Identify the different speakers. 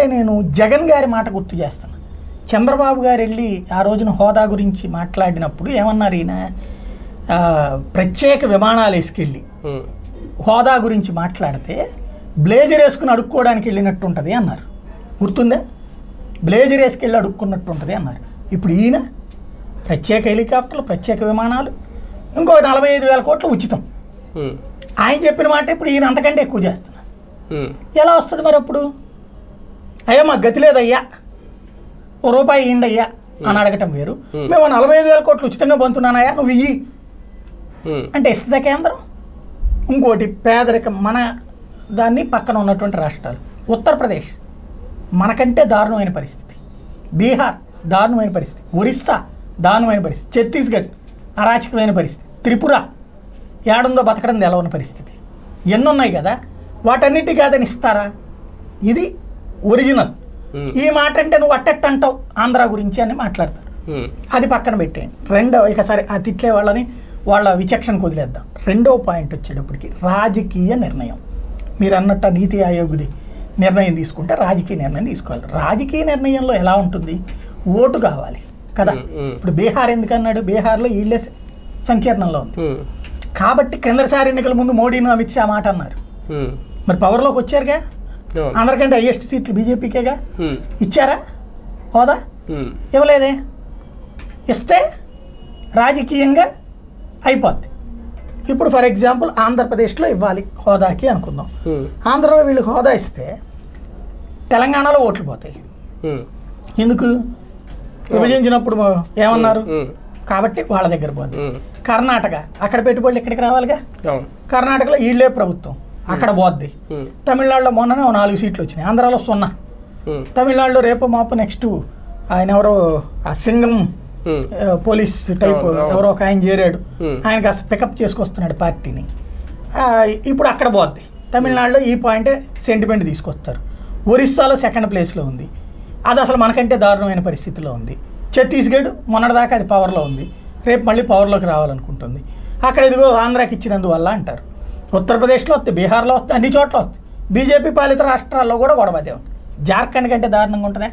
Speaker 1: అంటే నేను జగన్ గారి మాట గుర్తు చేస్తాను. చంద్రబాబు గారు వెళ్ళి ఆ రోజున హోదా గురించి మాట్లాడినప్పుడు ఏమన్నారు ఈయన? ప్రత్యేక విమానాలు వేసుకెళ్ళి. హోదా గురించి మాట్లాడితే బ్లేజర్ వేసుకుని అడుక్కోవడానికి వెళ్ళినట్టు ఉంటుంది అన్నారు. గుర్తుందా? బ్లేజర్ వేసుకెళ్ళి అడుక్కున్నట్టు ఉంటుంది అన్నారు. ఇప్పుడు ఈయన ప్రత్యేక హెలికాప్టర్లు ప్రత్యేక విమానాలు ఇంకో నలభై ఐదు వేల కోట్లు ఉచితం. ఆయన చెప్పిన మాట ఇప్పుడు ఈయన అంతకంటే ఎక్కువ చేస్తున్నారు. ఎలా వస్తుంది మరి అప్పుడు? అయ్యా మాకు గతి లేదయ్యా. ఓ రూపాయి ఇయ్యండి అయ్యా అని అడగటం వేరు. మేము. నలభై ఐదు వేల కోట్లు ఉచితంగా పంతున్నానయ్యా నువ్వు ఇయ్యి. అంటే ఇస్తుందా కేంద్రం? ఇంకోటి పేదరికం మన దాన్ని పక్కన ఉన్నటువంటి రాష్ట్రాలు. ఉత్తరప్రదేశ్ మనకంటే దారుణమైన పరిస్థితి. బీహార్ దారుణమైన పరిస్థితి. ఒరిస్సా దారుణమైన పరిస్థితి. ఛత్తీస్గఢ్ అరాచకమైన పరిస్థితి. త్రిపుర ఏడుందో బతకడం తెలవని పరిస్థితి. ఎన్నున్నాయి కదా? వాటన్నిటి కాదని ఇస్తారా? ఇది ఒరిజినల్. ఈ మాట అంటే నువ్వు అట్టట్టు అంటావు ఆంధ్ర గురించి అని మాట్లాడతారు. అది పక్కన పెట్టేయండి. రెండో ఇక సరే ఆ తిట్లే వాళ్ళని వాళ్ళ విచక్షణకు వదిలేద్దాం. రెండో పాయింట్ వచ్చేటప్పటికి రాజకీయ నిర్ణయం. మీరు అన్నట్టు నీతి ఆయోగ్ది నిర్ణయం తీసుకుంటే రాజకీయ నిర్ణయం తీసుకోవాలి. రాజకీయ నిర్ణయంలో ఎలా ఉంటుంది? ఓటు కావాలి కదా. ఇప్పుడు బీహార్ ఎందుకన్నాడు బీహార్లో వీళ్ళే సంకీర్ణంలో ఉంది. కాబట్టి క్రిందసారి ఎన్నికల ముందు మోడీను అమిత్ షా మాట అన్నారు. మరి పవర్లోకి వచ్చారుగా. అందరికంటే హైయెస్ట్ సీట్లు బీజేపీకేగా?
Speaker 2: ఉమ్,
Speaker 1: ఇచ్చారా? హోదా?
Speaker 2: ఉమ్,
Speaker 1: ఇవ్వలేదే? ఇస్తే రాజకీయంగా అయిపోద్ది. ఇప్పుడు ఫర్ ఎగ్జాంపుల్ ఆంధ్రప్రదేశ్లో ఇవ్వాలి హోదాకి అనుకుందాం.
Speaker 2: ఉమ్,
Speaker 1: ఆంధ్రలో వీళ్ళకి హోదా ఇస్తే తెలంగాణలో ఓట్లు పోతాయి. ఎందుకు? విభజించినప్పుడు ఏమన్నారు? కాబట్టి వాళ్ళ దగ్గర
Speaker 2: ఉమ్,
Speaker 1: కర్ణాటక అక్కడ పెట్టుబడులు ఇక్కడికి రావాలిగా. కర్ణాటకలో వీళ్ళే ప్రభుత్వం. అక్కడ పోద్ది. తమిళనాడులో మొన్ననే నాలుగు సీట్లు వచ్చినాయి. ఆంధ్రాలో సున్నా. తమిళనాడులో రేపు మాపు నెక్స్ట్ ఆయన ఎవరో ఆ సింగం పోలీస్ టైప్. ఎవరో ఒక ఆయన చేరాడు.
Speaker 2: Hmm.
Speaker 1: ఆయన కాస్త పికప్ చేసుకొస్తున్నాడు పార్టీని. ఇప్పుడు అక్కడ పోద్ది. తమిళనాడులో ఈ పాయింట్ సెంటిమెంట్ తీసుకొస్తారు. ఒరిస్సాలో సెకండ్ ప్లేస్లో ఉంది. అది అసలు మనకంటే దారుణమైన పరిస్థితిలో ఉంది. ఛత్తీస్గఢ్ మొన్నటిదాకా అది పవర్లో ఉంది. రేపు మళ్ళీ పవర్లోకి రావాలనుకుంటుంది. అక్కడ ఇదిగో ఆంధ్రాకి ఇచ్చినందువల్ల అంటారు. ఉత్తరప్రదేశ్లో వస్తుంది బీహార్లో వస్తుంది అన్ని చోట్ల వస్తుంది బీజేపీ పాలిత రాష్ట్రాల్లో కూడా గొడవ అదే జార్ఖండ్ కంటే దారుణంగా ఉంటుందా?